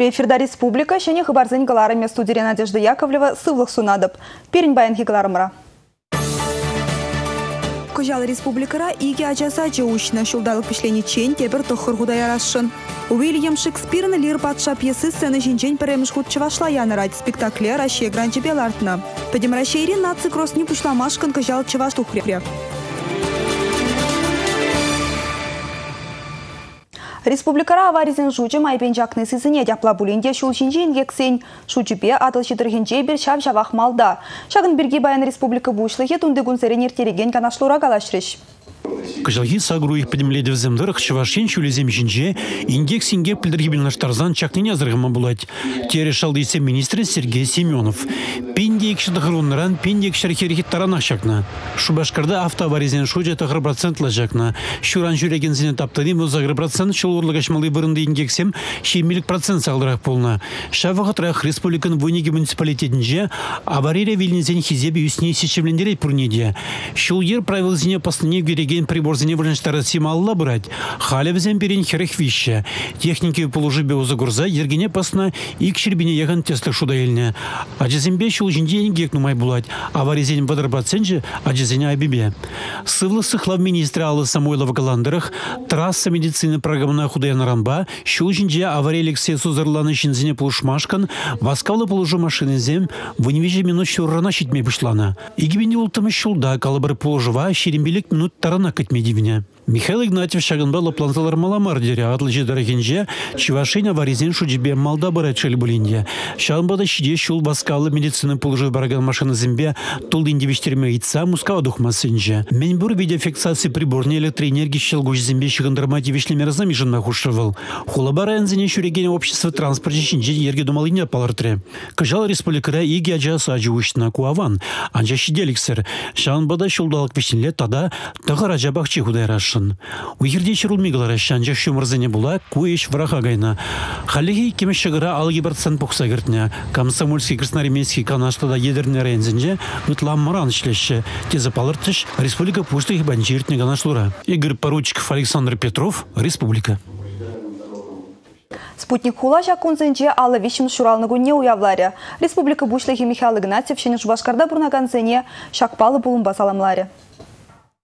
Тюре эфирда республика, шене хабарзын галарыме студия Надежда Яковлева сывлық сунадып. Перін баян хигаларымыра. Кожал республикара иге ажаса жеушна шулдалық пішлене чен тебір тұхыр худа ярашын. Уильям Шекспирны лир патша пьесы сцены жинчен піреміш худ чывашла янырать спектакле Рашия Гранче Белартна. Пәдем Рашири наци кросни пушламашкан кожал чываш тухре. Республикара аваризен жучы майбен жақны сызыне дяпла бұлінде шул жинже ингексен шучупе шытырхенче бір шав шавақ малда. Шағын бірге баян республика бұшлығы тұнды күнсерен ертереген канашлура калашрыш. Кыжалги сагру их подемледи вземдырых чывашен чулезем жинже индекс инге пілдіргі наштарзан чакнене азырғыма булать. Тере шалдыйсе министр Сергей Семенов. Пиндек шыдығыруныран пиндек шархерхит таранах шакна. Шубашкарда автоаваризен шуджа тахыр процент лажакна. Шуран жүреген зене таптады музагры процент шылурлыгаш малы бұрынды индексем шемилік процент сағдырақ болна. Шавағытрах республикан войниги муниципалитетінже авария вильнезен хизебе үсіне сечемлендерей пұрнеде. Шул ер правил зене пасныне деген прибор зене выльныштары сималла брать. Халя взем перен херех вище. Техники положи беуза гурза ергене пасна ик шербине яган тесты шудайльне. Аджезембе шул жинде гек нумай булать. Аваризен бадарбатсенже аджезене абибе. Сывлы сыхлав министра алы Самойлова Галандырых трасса медицины программна худая нарамба шул жинде авария се сузырланы шинзене пулушмашкан васкавлы положу машины зем выневеже минут шуррана щитме пышлана. Игибенде ултымы шулда калыбыр положува шерембелек минут тарана keď mi divně. Михаил Игнатьев шагынбалы планзалар маламар дере атлы жедарахинже Чувашин аваризен шуджибе малда барат шел булинде. Шагынбада шиде шул баскалы медицины пулжы бараган машина зембе тул индивиштерме итса мускава духмасынже. Мен бур видеофиксации приборне электроэнергии щелгуш зембе шагындарма девишлеме разамижен нахушывал. Хулабара энзене шурегене общества транспорте шинже ерге думалыне палартре. Кажал республикара иги аджаса ажуушна куаван. Анжа шиделиксер. Шагынбада шулдалык вишнеле тада тағар ажабақчы худайрашын. Уйерде чырулмигалар шанжа шумырзене була куеш враха гайна. Халиги кеме шыгыра алги процент пухса гертне. Комсомольский красноармейский канаштада ядерный рейнзенже ытлам муран ишлеше. Тезе палыртыш республика пушты их банчиртне ганашлура. Игорь Поручиков Александр Петров, Республика. Спутник хула жакунзенже алы вишім шуралны күнне уявларе. Республика бушлығы Михаил Игнатьев шене Шубашкарда бурнагансене шакпалы булын басаламларе.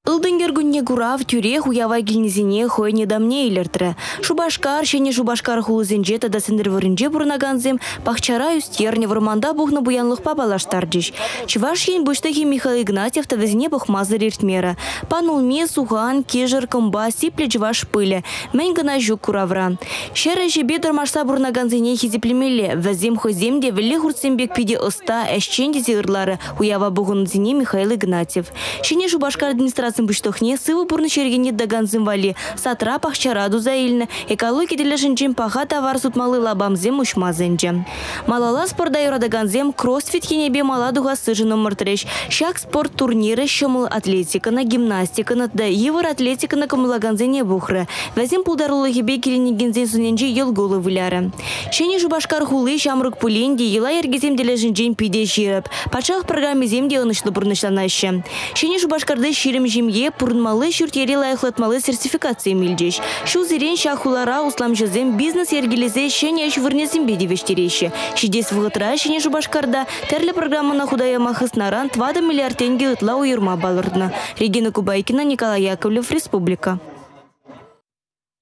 Ылдынгер күнне гурав тюре хуява килнезине хойне дамне илертірі. Шубашкар, шене шубашкар хулызенже тада сендір вырынже бұрнаганзем, пахчара үстерне вырманда бұхны буянлық папалаштар жеш. Чываш ен бұштығы Михаил Игнатьев тавазине бұхмазыр ертмері. Панулме, сухан, кежір, комба, сипле чываш пылі. Мен гына жүк куравра. Шәрі жебе тұрмашса бұрнаганзене хизиплемелі. Вазим хоземде вілі хурцембек пиде ұста, әшченде зиғырлары хуява бұғынзине Михаил Игнатьев. Шене шубашкар администрация Ясын бұштықне сывы бұрны шергене даганзым вали. Сатра пахчара дузаилны. Экология делешінчен паха товар сутмалы лабамзем ұшмазынчы. Малала спорда юрадаганзем кроссфит хенебе мала дуға сыжыны мұртыреш. Шак спорт турниры шымыл атлетиканы, гимнастиканы да евр атлетиканы кымылаганзене бұхры. Вәзім пулдарулы хебе келенегензен сүненже ел голы выляры. Шені жубашкар хулы шамрык пулинде ела ергезем делешінчен пиде жиріп. Пачақ программезем де ұнышлы бұрнышланашы. Шені жубашкарды ширім жем Ремге пурнмалы шүртері лайықлатмалы сертификация милдеш. Шу зерен шахулара услам жызем бизнес ергелезе шене швырнезім бедевештереші. Шидес вғытра шене жубашкарда тәрлі программына худая махыснаран 20 миллиард тенге ытла уйырма балырдына. Регина Кубайкина, Николай Яковлев, Республика.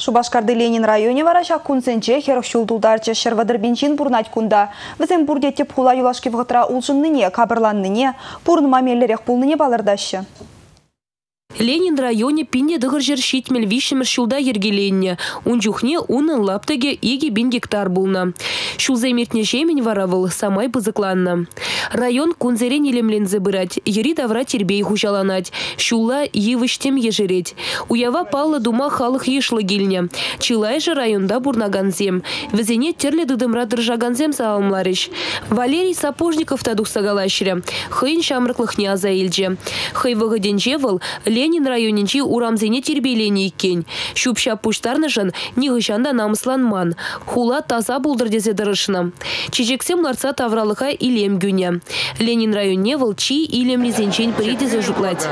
Шубашкарды Ленин районе вара шак кунсенче херх шултулдарчы шырвадыр бенчин бурнать кунда. Візен бурдеттеп хула юлашки вғытра улшынныне, кабырланныне, пурн мамеллерек пулныне балырдашы. Ленин районе пинне дығыр жер шитмел шулда ергеленне. Унжухне унын лаптыге иги бин гектар булна. Шулза мертне жемень варавыл, самай бызыкланна. Район кунзерен елемлензе бырать, ери давра тербей хужаланать. Шула евыштем ежереть. Уява палла дума халық ешлы. Чилай же районда бурнаганзем. Везене терле дыдымра дыржаганзем саалмларыш. Валерий Сапожников тадух сагалашря. Хыйн шамрыклых не районинчи урамзене тербелени иккен. Шупша пуштарнышын нигышанда намысланман. Хула таза булдыр дезе дырышына. Чечексем ларца тавралыха илем гюня. Ленин районе волчи илем лизенчен придезе жуклать.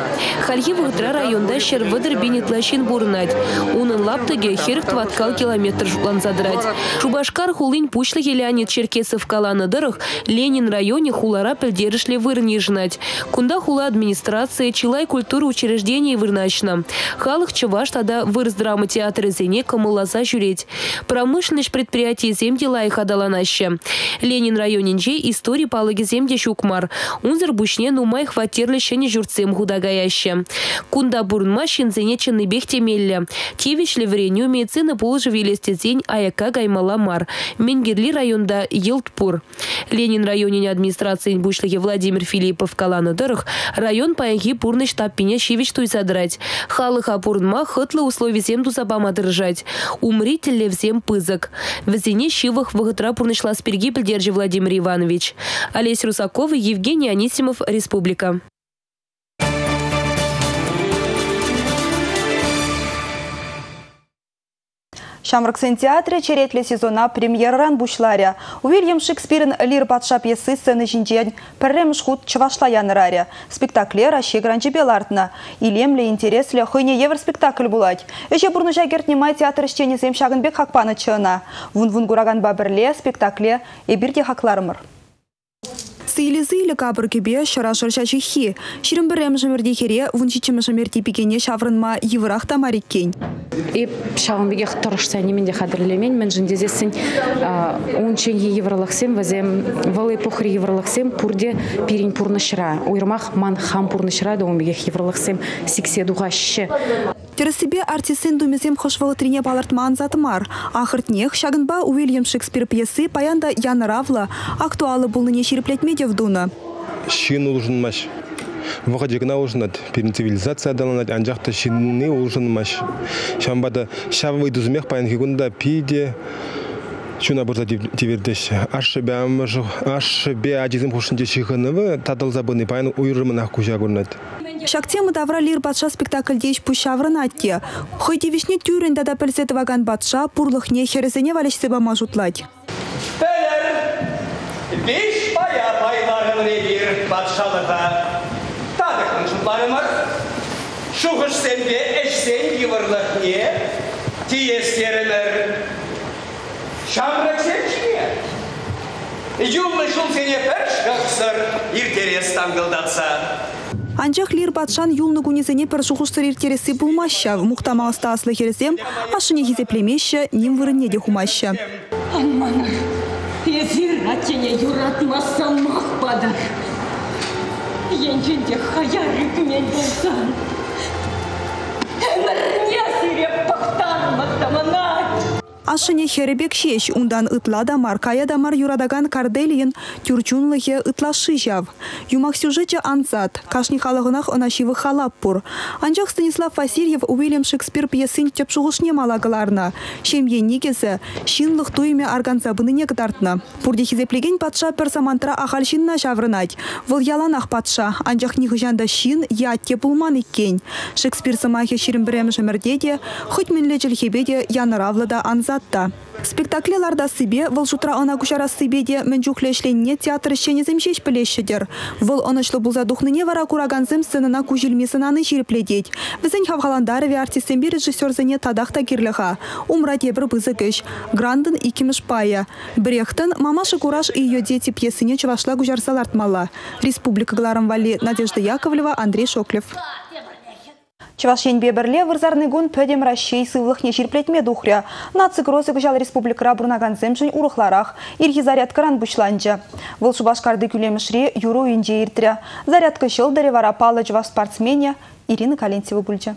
Хальхи вғытра районда шер выдыр бенетлашин бурнать. Унын лаптыге херк тваткал километр жуклан задрать. Шубашкар хулин пучлы Леонид Черкесов каланы дырых Ленин районе хулара вырни жнать. Кунда хула администрация чилай культуры учреждений вырначна. Халых чываш тада вырыс драма театры зене камыласа жүреть. Промышленность предприятий земде лайх адаланаще. Ленин районинже истории палыги земде шукмар. Унзыр бушне нумай хватерлі шәне жүрцем худагаяще. Кунда бурнма шинзене чынныбех темелле. Тевишле вреню медицина полжы велестезень аяка гаймала мар. Менгерли районда Елтпур. Ленин районине администрации бушлыге Владимир Филиппов каланы дырых, район паянги пурны штаб пене шевич туйсадрать. Халы хапурнма хытлы условий зем тусапама дыржать. Умрителле всем пызык. Везене щивых выгытра пурнышла спирги Владимир Иванович. Олесь Русакова, Евгений Анисимов, Республика. Шамрыксен театре черетлі сезона премьерран бушларя. Уильям Шекспирін лир патша пьесы сцены жинжен піррем шхут чывашлаяныр Спектаклер аще гранчы белартына. Илемлі интереслі евр спектакль булать. Эше бұрны немай театр ішченесем шагынбек хакпаны чына. Вун-вун гураган бабірле спектакле ебірде хакларымыр. Сыйлы-сыйлы кабыр кебе шарашыр шачыхи. Ширім бірем жымырде хере вунчичімі жымерде пекене шаврынма. И шағын беге тұрышса неменде қадірлемен, мен жындезесін он ченге евралықсем, вазем валы похри евралықсем, пурде пирин пурнышыра. Уйрмақ ман хам пурнышыра, да он беге евралықсем сиксе дуғашы. Тересібе артисен думезем хошвалы трине балартман затымар. Ахыртнех шагынба Уильям Шекспир пьесы паянда Яна Равла актуалы булныне шириплетмеде вдуна. Шин улжынмаш. Вғадегіна улжынат. Перін цивилизация адаланат, анжақты шинны улжынмаш. Шамбада шавы дузмех паян хигунда пиде Чуна бұрза тивердеш. Ашшыбе амыжы, ашшыбе ажизым хушынде шығынывы тадыл забыны паян уйрымына кужа көрнат. Шактемы давра лир батша спектакльдеш пушаврын атте. Хойди вишне тюрен дада пілсет ваган батша пурлыхне херезене валешсе бама жутлать. Пәлер, биш бая байларын батшалыға. Тадықын жұтларымыр. Шуғыш сенбе әшсен евырлықне тиестерімір. Шамрак сеншіне. Юлны шул сене қақсыр, иртерес таңғылдатса. Анчах лир батшан юлны кунезене пір жуғыштыр иртересі булмаща. Мұқтама аста аслы хересем, ашыне хизеплемеші, нем вырынне де хумаща. Аммана, езиратене юратмаса мақпадар. Енженде хаярик мен болсан. Әмірне сиреп пақтарматтаманат. Ашыне херебек шеш, ундан ытла дамар, кая дамар юрадаган карделиен тюрчунлыхе ытлашы жав. Юмах сюжетче анзат, кашни халығынах онашивы халап пур. Анчах Станислав Васильев Уильям Шекспир пьесын тепшуғышне малагыларна. Шемье негізі, шинлық туйме арганзабыны негдартна. Пурде хизеплеген патша персамантра ахальшинна жаврынать. Выл яланах патша, анчах нихыжанда шин ятте пулман иккен. Шекспир самахе жымердеде, хоть менле жылхебеде яныравлада анзат затта. Спектаклеларда сыбе, выл жутра ана кушара сыбеде мінжухлешленне театр ішчене земшеш білешшідер. Выл онышлы бұлза духныне вара кураганзым сценына кужілмесінаны жиріпледет. Візін хавхаландарове артистембе режиссерзіне тадақта кирліға. Умра дебір бызы күш. Грандын икиміш пая. Мамашы кураж и ее дети пьесыне чувашла гужарсалартмала. Республика Гларам Вали Надежда Яковлева, Андрей Шоклев. Чавашен беберле вырзарный гун пөдем России сывлых не жирплетме духря. Нацик розы гыжал республикара бурнаган земшін урухларах. Ирхи заряд каран бушланча. Выл шубашкарды күлемішре юру инже иртря. Зарядка шыл вара палы жва спортсмене Ирина Калентьева бульча.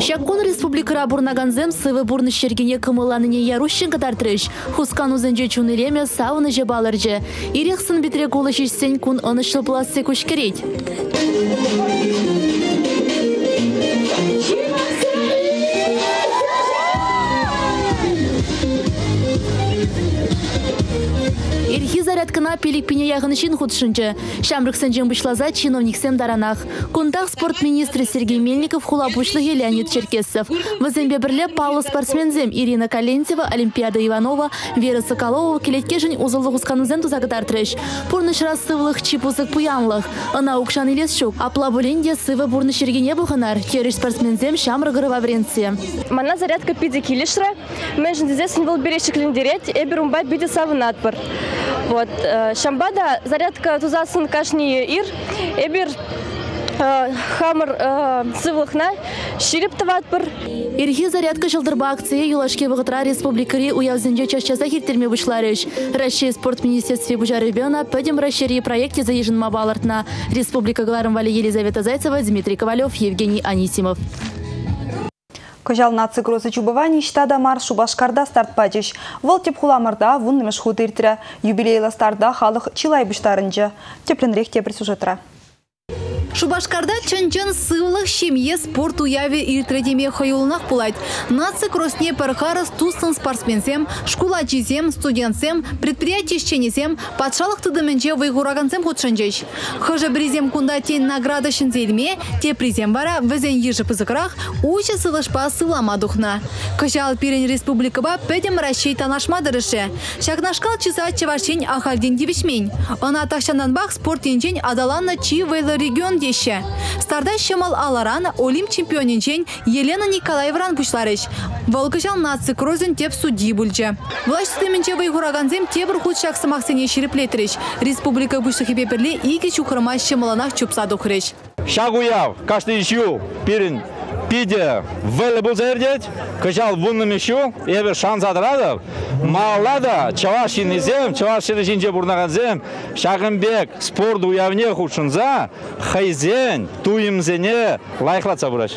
Шаккун республикара бурнаганзем сывы бурны шергене кымыланыне ярущен катартрыш. Хускан узенже чунелеме сауны же балырже. Ирехсын битре колы шишсен кун онышлы плассы күшкерет. Зарядкана пилик пине яғынышын худшынчы. Шамрық сәнжен бұшлаза чиновниксем даранақ. Кундақ спорт министрі Сергей Мельников хула бұшлығы Леонид Черкесов. Вазембе бірле Павло спортсмензем Ирина Калентьева, Олимпиада Иванова, Вера Соколова келетке жын узылы ғысқанызен тузағыдар треш. Пурныш сывлық чипузык пуянлық. Ына укшан илес шук. Апла буленде сывы бурны шергене бұғынар. Кереш спортсмензем шамры гырыва вренция. Мана зарядка пиди килишра. Мен здесь был берешек линдереть, эбер умбай биди савынатпыр. Вот. э, Шамбада зарядка тузасын кашни ир, эбер э, хамыр э, сывлықна ширип таватпыр. Ирхи зарядка жылдырба акция юлашке вғытра республикари уявзенде чашчаса хиттерме бұшларыш. Россия спорт министерстве бұжарыбена пөдем расширии проекте заезжен мабалартна. Республика Гларым Вали Елизавета Зайцева, Дмитрий Ковалев, Евгений Анисимов. Кыжал наци крозы чубывани штада марш Шубашкарда старт пачыш. Вол теп хуламырда вуннымеш хутыртыра. Юбилейла старда халық чилай бұштарынжы. Тепленрек тепір сюжетра. Шубашкарда чын-чын сывлық шемье спорт уяве иртредеме хаюлынақ пулайт. Наци кросне пархарас тусын спортсменсем, школа чизем, студентсем, предприятие шченесем, патшалық тыдыменче вайгураганцем худшынчеш. Хыжы бризем кунда тень награда те призем бара візен ежі пызықырақ, уча сывышпа сывлама духна. Пирен республикаба пәдем расчей танашмадырышы. Шакнашкал чиза чевашень ахальден девишмень. Она тахшандан бақ спорт енчен адаланна чи вайлы регион деші. Старда шымал аларан олим чемпионенчен Елена Николаевран пушларыш. Волкышал наци крозен теп судьи бульче. Власть теменче вайгураганзем тебір худ шақсымақсене шириплетіріш. Республика бұшты хепеперле иге чухырма шымаланақ чупса дұқырыш. Шагуяв, каждый ищу, пирин, пиде, вэлэ был заердеть, качал вунным ищу, эбер шанс адырадов. Малада, чавашин изем, чавашин жинже бурнаганзем, шагымбек, спорт уявне худшынза, хайзен, туимзене, лайхлаца бураш.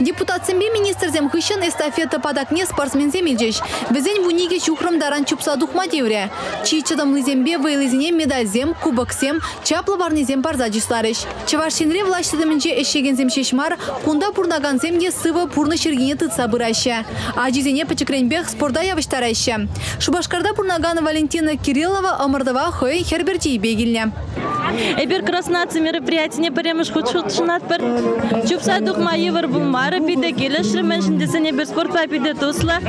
Депутат Сэмбе министрзем хыщын эстафета падакне спортсмензем илжеш. Візен вуниге чухрым даран чупса духма девре. Чи чыдымлы зембе вейлызіне медальзем, кубоксем, чаплы барнезем барза жисларыш. Чавашинре влаштыдымынче эшегензем шешмар, кунда пурнаганзем не сывы пурны шергене тытса быраща. А жизене пачекренбех спорда. Шубашкарда пурнагана Валентина Кириллова омырдава хой Херберти бегилне. Эбир краснаться мероприятие худ шутшынат бір. Чупса духма евр булмары пиде келешрі меншін десене бір спорт папиде тосла.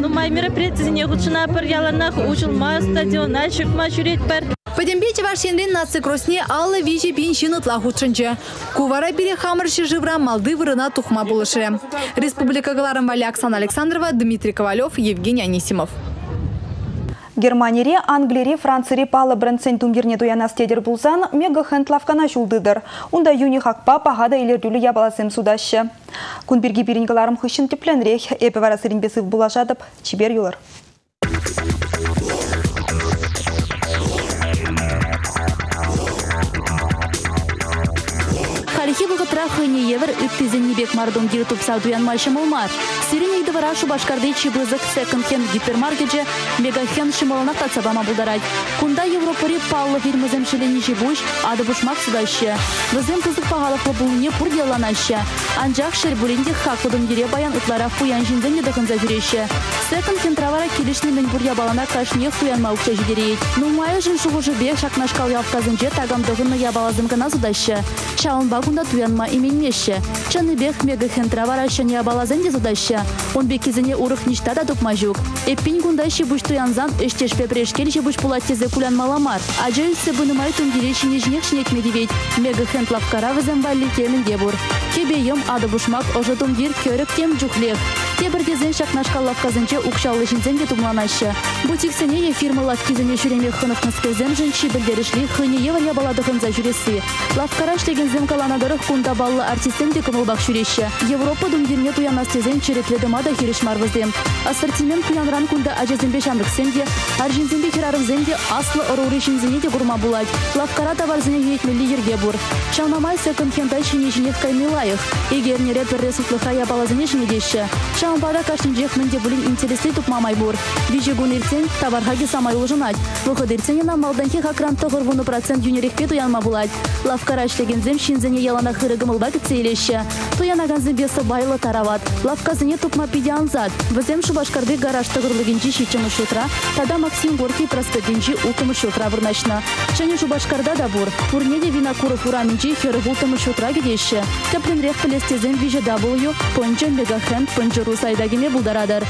Ну май мероприятие не худшына бір яланах учылма стадиона шукма чурет бір. Пәдембе чевашенрен наци кросне аллы вижи пин шинытла худшынчы. Кувара бире хамыршы живра малды вырына тухма булышы. Республика Галарам Вали Оксана Александрова, Дмитрий Ковалев, Евгений Анисимов. Германире, Англире, Францире палы брендсен тунгирне туяна стедер булсан, мега хентлавкана жулдыдыр. Унда юни хакпа пахада илердюлі ябаласем судашы. Кунберги пирингаларым хыщын тепленрех, эпі варасырин бесів булашадып, чибер юлар. Халихи хыне евер үттізін небек мардон диртуп саудуян майшым олмар. Сирен егді вара шубашкарды чибызык секонд-хенд гипермаркетже мегахен шымалына қатсабама бұлдарад. Кунда Европари паллы фирмызым шелені жибуш, ады бушмак судашы. Візім пызык пағалықлы бұлыне пұрделанашы. Анжақ шер бүлінде хақлыдың дере баян ұтлара хуян жинзен едіғынза жүреші. Секонд-хенд травара келішні мен бұря балана кашне хуян маукша жидерейд. Нумайы жын шуғыжы бек шақнашкал явказынже тагамдығыны ябалазым гына судашы. Шаун багунда туянма именмеші. Чаны бек мегахен травара шыне ябалазын де судашы. Он бекезіне урық ништа да тупма жүк. Эппин гундайши буш туянзан эштеш пепрешкел же буш пулаттезе кулян маламар. Ажа үтсе бұнымай тунгереші нежнек шнек медивет. Мегахен лапкара візен валли темін дебур. Кебейім ады бушмак ожы тунгир көрік тем жүхлех. Тебір дезен шақнашқа лавказынче укшалы жинзен де тумланашы. Бутиксене фирма лавкизіне жүреме хынық ныскезем жынши білдерішлі хыне евар ябаладығынза жүресі. Лавкара шлеген зем каланадырық кунда баллы артистен де кымылбақ жүреші. Европа дунгерне туянастезен черетледіма да хереш марвыздем. Ассортимент куянран кунда ажезембе шамдықсен де, аржинзембе херарымзен де аслы ұруришінзене де гурма булать. Лавкара товарзіне етмелі ерге бур. Чалмамай секонд-хенда шине жинев каймилайық. Егернере пірре сутлыха ябалазыне жинедеші. Шамбада кашнинжех мінде бұлін интересли тупмамай бур. Вижі гунирцен товархаги самай ұлжынать. Выходырценена малданхи хакран тоғыр процент юнерекпе туянма булать. Лавкара ішлегензем шинзене ялана хырыгымылба кітсейлеші. Туянаганзем бесі байлы тарават. Лавказыне тупма пиде анзат. Візем шубашкарбек гараж тығырлыгенчі шечімі шутра, тада Максим Горький проспектенчі утымы шутра вырнашна. Чане шубашкарда да бур. Урнеде винакуров ураменчі хері утымы шутра кедеші. Тепленрех пілестезен вижі W, пончен мегахенд, пончыру сайдагеме булдарадыр.